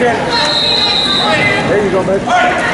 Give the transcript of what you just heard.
There you go, bud.